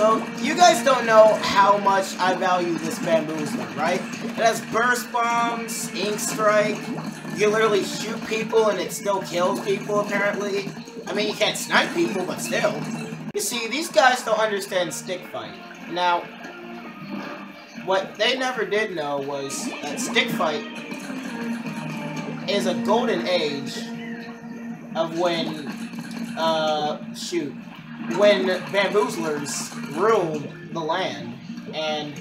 So, you guys don't know how much I value this bamboozler, right? It has burst bombs, ink strike, you literally shoot people and it still kills people, apparently. I mean, you can't snipe people, but still. You see, these guys don't understand stick fight. Now, what they never did know was that stick fight is a golden age of when, uh, shoot, when bamboozlers ruled the land. And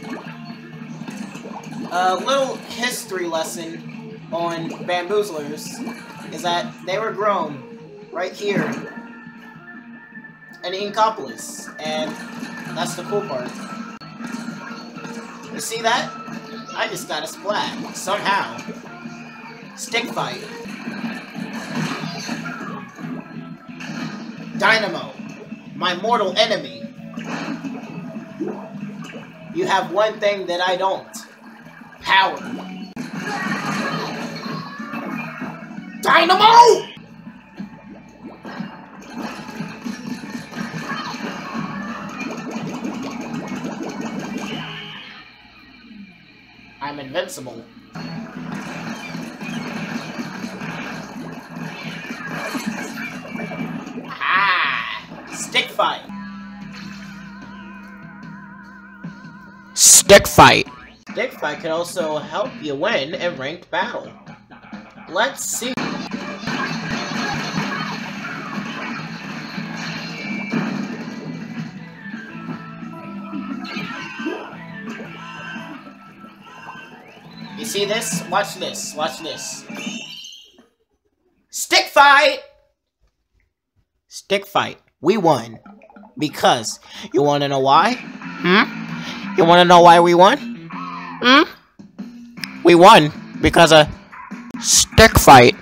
a little history lesson on bamboozlers is that they were grown right here in Inkopolis, and that's the cool part. You see that? I just got a splat, somehow. Stick fight. Dynamo, my mortal enemy. You have one thing that I don't. Power. Dynamo! I'm invincible. Stick fight. Stick fight. Stick fight can also help you win a ranked battle. Let's see. You see this? Watch this. Watch this. Stick fight! Stick fight. We won. Because. You wanna know why? Hmm? You wanna know why we won? Hmm? We won because of stick fight.